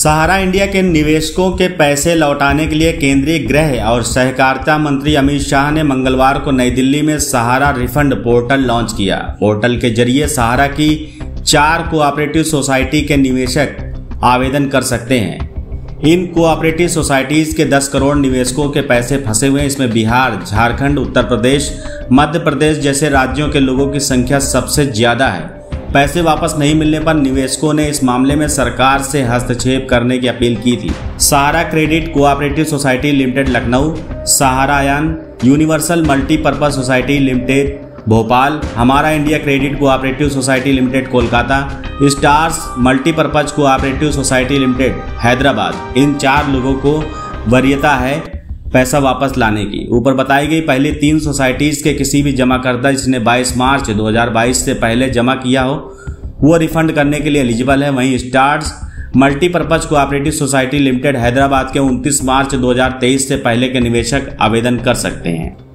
सहारा India के निवेशकों के पैसे लौटाने के लिए केंद्रीय गृह और सहकारिता मंत्री अमित शाह ने मंगलवार को नई दिल्ली में सहारा रिफंड पोर्टल लॉन्च किया। पोर्टल के ज़रिए सहारा की चार कोऑपरेटिव सोसाइटी के निवेशक आवेदन कर सकते हैं। इन कोऑपरेटिव सोसाइटीज के 10 करोड़ निवेशकों के पैसे फंसे हुए हैं। इसमें बिहार, झारखंड, उत्तर प्रदेश, मध्य प्रदेश जैसे राज्यों के लोगों की संख्या सबसे ज़्यादा है। पैसे वापस नहीं मिलने पर निवेशकों ने इस मामले में सरकार से हस्तक्षेप करने की अपील की थी। Sahara credit cooperative society limited Lucknow, Saharayan, universal multipurpose society limited, Bhopal, Hamara India credit cooperative society limited Kolkata, stars multipurpose cooperative society limited Hyderabad. इन चार लोगों को वरीयता है। पैसा वापस लाने की। ऊपर बताई गई पहले तीन सोसाइटीज के किसी भी जमा करता जिसने 22 मार्च 2022 से पहले जमा किया हो, वो रिफंड करने के लिए एलिजिबल है। वहीं stars multipurpose cooperative society limited Hyderabad के 29 मार्च 2023 से पहले के निवेशक आवेदन कर सकते हैं।